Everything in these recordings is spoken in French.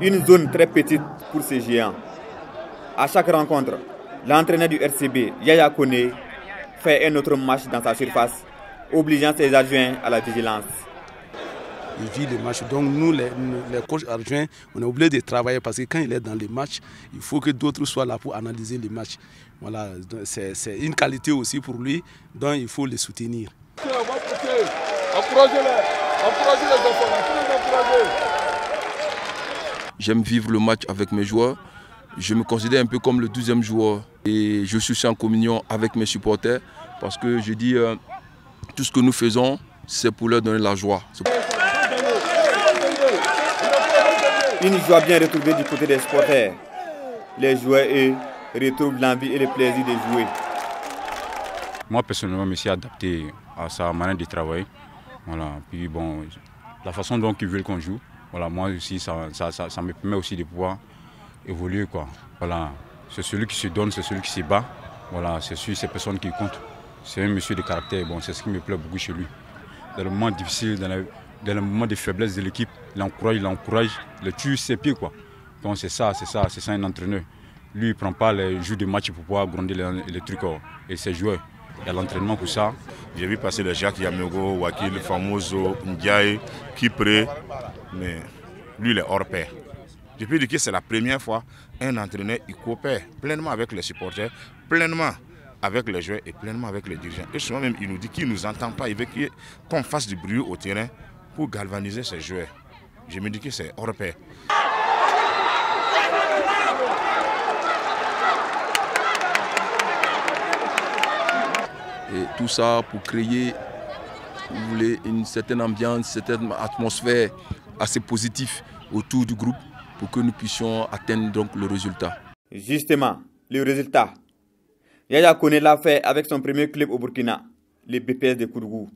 Une zone très petite pour ces géants. À chaque rencontre, l'entraîneur du RCB, Yaya Kone, fait un autre match dans sa surface, obligeant ses adjoints à la vigilance. Il vit les matchs. Donc nous, les, les coachs adjoints, on est obligé de travailler parce que quand il est dans les matchs, il faut que d'autres soient là pour analyser les matchs. Voilà, c'est une qualité aussi pour lui, donc il faut les soutenir. J'aime vivre le match avec mes joueurs. Je me considère un peu comme le douzième joueur et je suis en communion avec mes supporters parce que je dis euh, tout ce que nous faisons, c'est pour leur donner la joie. Une joie bien retrouvée du côté des supporters. Les joueurs, eux, retrouvent l'envie et le plaisir de jouer. Moi, personnellement, je me suis adapté à sa manière de travailler. Voilà. Puis bon, la façon dont ils veulent qu'on joue, voilà, moi aussi, ça, ça, ça, me permet aussi de pouvoir évoluer. Quoi. Voilà. C'est celui qui se donne, c'est celui qui se bat. Voilà, c'est celui, ces personnes qui comptent. C'est un monsieur de caractère, bon, c'est ce qui me plaît beaucoup chez lui. Dans le moment difficile, dans, dans le moment de faiblesse de l'équipe, il encourage, il encourage, il tue ses pieds. Quoi. Donc c'est ça, c'est ça, c'est ça un entraîneur. Lui, il ne prend pas les jours de match pour pouvoir grandir les, les trucs. Et ses joueurs, il y a l'entraînement pour ça. J'ai vu passer les Jacques Yamego, Wakil, Famoso, Ndiaye, Kipré, mais lui, il est hors pair. Je peux dire que c'est la première fois un entraîneur coopère pleinement avec les supporters, pleinement avec les joueurs et pleinement avec les dirigeants. Et souvent même, il nous dit qu'il ne nous entend pas, il veut qu'on fasse du bruit au terrain pour galvaniser ses joueurs. Je me dis que c'est hors pair. Tout ça pour créer, vous voulez, une certaine ambiance, une certaine atmosphère assez positive autour du groupe pour que nous puissions atteindre donc le résultat. Justement, le résultat. Yaya Kone l'a fait avec son premier club au Burkina, les BPS de Kourgou.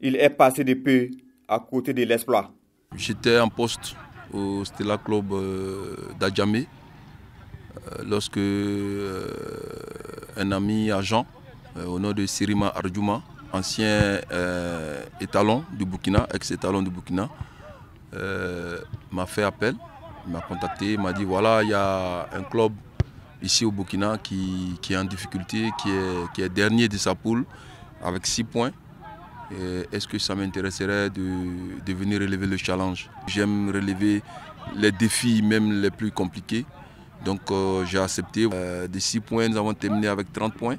Il est passé de peu à côté de l'exploit. J'étais en poste au Stella Club d'Adjamé lorsque un ami agent au nom de Sirima Arjuma, ancien étalon du Burkina, ex-étalon du Burkina, m'a fait appel, m'a contacté, m'a dit voilà, il y a un club ici au Burkina qui, est en difficulté, qui est, dernier de sa poule avec 6 points. Est-ce que ça m'intéresserait de, de, venir relever le challenge? J'aime relever les défis même les plus compliqués. Donc euh, j'ai accepté. Euh, des 6 points, nous avons terminé avec 30 points.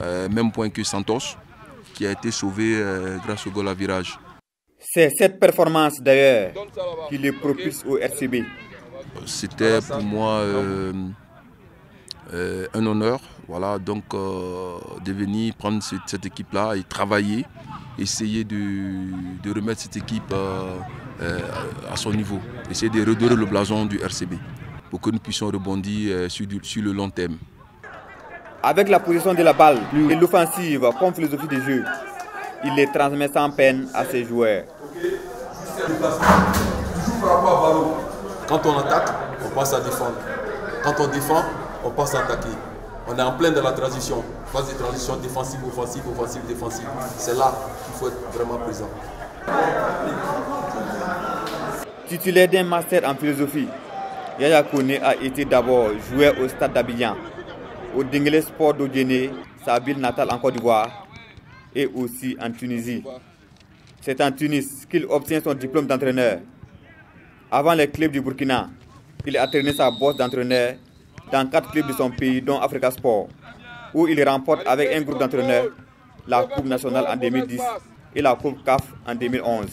Euh, même point que Santos, qui a été sauvé grâce au goal à virage. C'est cette performance d'ailleurs qui le propulse au RCB. C'était pour moi euh, euh, un honneur, voilà, donc euh, de venir prendre cette, cette équipe-là et travailler, essayer de, de remettre cette équipe à son niveau, essayer de redorer le blason du RCB pour que nous puissions rebondir sur, du, sur le long terme. Avec la position de la balle et l'offensive comme philosophie de jeu, il les transmet sans peine à ses joueurs. Quand on attaque, on passe à défendre. Quand on défend, on passe à attaquer. On est en plein de la transition. Phase de transition défensive, offensive, offensive, défensive. C'est là qu'il faut être vraiment présent. Titulaire d'un master en philosophie, Yaya Kone a été d'abord joueur au stade d'Abidjan, au Dingle Sport d'Odjene, sa ville natale en Côte d'Ivoire, et aussi en Tunisie. C'est en Tunis qu'il obtient son diplôme d'entraîneur. Avant les clubs du Burkina, il a traîné sa bosse d'entraîneur dans quatre clubs de son pays, dont Africa Sport, où il remporte avec un groupe d'entraîneurs la Coupe nationale en 2010 et la Coupe CAF en 2011.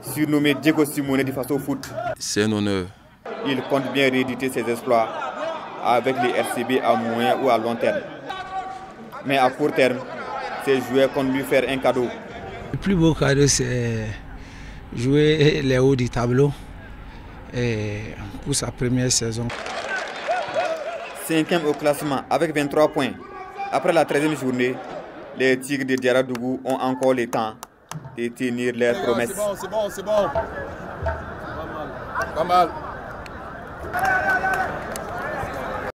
Surnommé Diego Simone du Faso Foot, C'est un honneur. il compte bien rééditer ses exploits avec les RCB à moyen ou à long terme. Mais à court terme, ses joueurs comptent lui faire un cadeau. Le plus beau cadeau, c'est jouer les hauts du tableau et pour sa première saison. Cinquième au classement avec 23 points. Après la 13e journée, les Tigres de Diaradougou ont encore le temps de tenir leurs promesses. C'est bon, c'est bon, c'est bon. Pas mal. Pas mal.